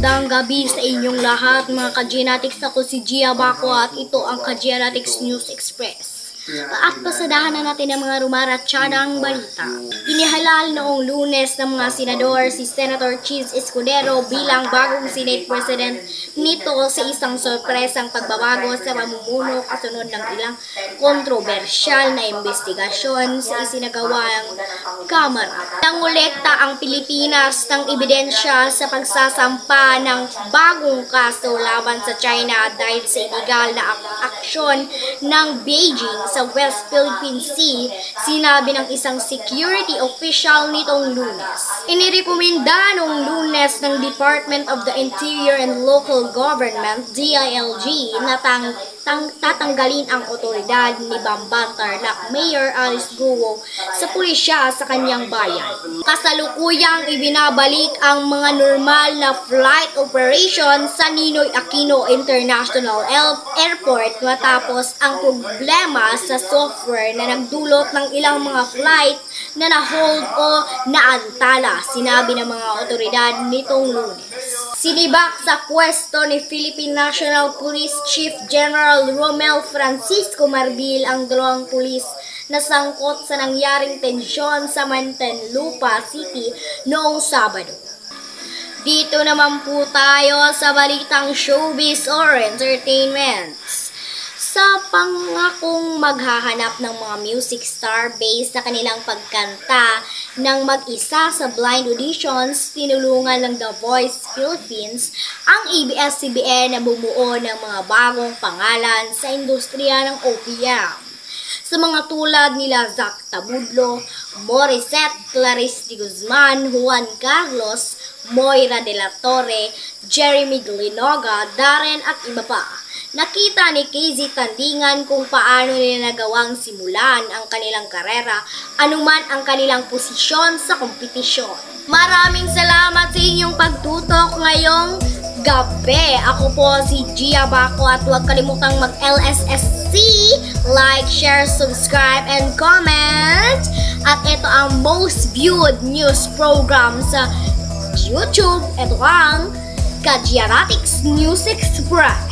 gabi sa inyong lahat mga ka-Genetics. Ako si Gia Baco at ito ang ka-Genetics News Express. At pasadahan na natin ang mga rumaratsyadang balita. Inihalal noong lunes ng mga senador si Senator Cheese Escudero bilang bagong Senate President nito sa isang sorpresang pagbabago sa pamumuno kasunod ng ilang kontrobersyal na investigasyon sa isinagawang Kamara. Nangolekta ang Pilipinas ng ebidensya sa pagsasampa ng bagong kaso laban sa China dahil sa illegal na ak- aksyon ng Beijing sa West Philippine Sea, sinabi ng isang security official nitong lunes. Inirekomenda noong lunes ng Department of the Interior and Local Government, DILG, na tang tang tatanggalin ang otoridad ni Bamban Tarlac Mayor Alice Guo sa pulisya sa kanyang bayan. Kasalukuyang ibinabalik ang mga normal na flight operation sa Ninoy Aquino International Airport matapos ang problema sa software na nagdulot ng ilang mga flight na na-hold o naantala, sinabi ng mga otoridad nitong lunes. Sinibak sa pwesto ni Philippine National Police Chief General Romel Francisco Marbil ang dalawang pulis na sangkot sa nangyaring tensyon sa Mantenlupa City noong Sabado. Dito naman po tayo sa balitang showbiz or entertainment. Sa pangakong maghahanap ng mga music star based sa kanilang pagkanta ng mag-isa sa blind auditions, tinulungan ng The Voice Philippines ang ABS-CBN na bumuo ng mga bagong pangalan sa industriya ng OPM sa mga tulad nila Zach Tabudlo, Morissette, Clarice de Guzman, Juan Carlos, Moira de la Torre, Jeremy Glinoga, Darren at iba pa. Nakita ni KZ Tandingan kung paano nila nagawang simulan ang kanilang karera anuman ang kanilang posisyon sa kompetisyon. Maraming salamat sa inyong pagtutok ngayong gabi. Ako po si Gia Baco at huwag kalimutang mag-LSSC, like, share, subscribe, and comment. At ito ang most viewed news program sa YouTube. Ito ang Kajiaratics News Express.